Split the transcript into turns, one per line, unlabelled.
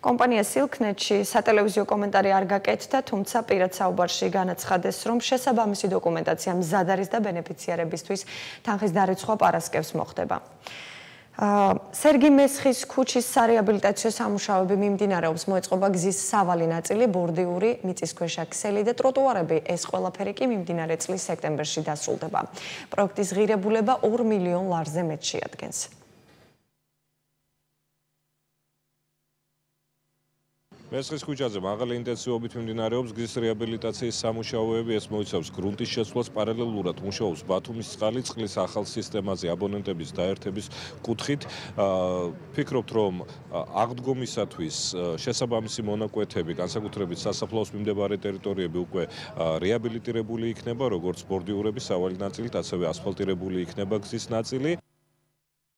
კომპანია Silknet-ში სატელევიზიო კომენტარი არ გაკეთდა, თუმცა პირად საუბარში განაცხადეს, რომ შესაბამისი დოკუმენტაცია მზად არის და ბენეფიციარებისთვის თანხის დარიცხვა პარასკევს მოხდება. სერგი მესხის ქუჩის სარეაბილიტაციო სამუშაოები მიმდინარეობს. მოეწყობა გზის სავალი ნაწილი, ბორდიური, მიწისქვეშა ქსელი და ტროტუარები. ეს ყველაფერი კი მიმდინარე წლის სექტემბერში დასრულდება. პროექტის ღირებულება 2 მილიონ ლარზე მეტ შეადგენს.
მესხის ქუჩაზე მაღალი ინტენსივობით მიმდინარეობს გზის რეაბილიტაციის სამუშაოები. ეს მოიცავს გრუნტის შეცვლას პარალელურად მუშაობს ბათუმის წყალი წყლის ახალ სისტემაზე აბონენტების დაერთების კუთხით. ფიქრობთ, რომ აღდგომისათვის შესაბამისი მონაკვეთები, განსაკუთრებით სასაფლაოს მიმდებარე ტერიტორიები უკვე რეაბილიტირებული იქნება, როგორც ბორდიურების სავალი ნაწილით, ასევე ასფალტირებული იქნება გზის ნაწილი.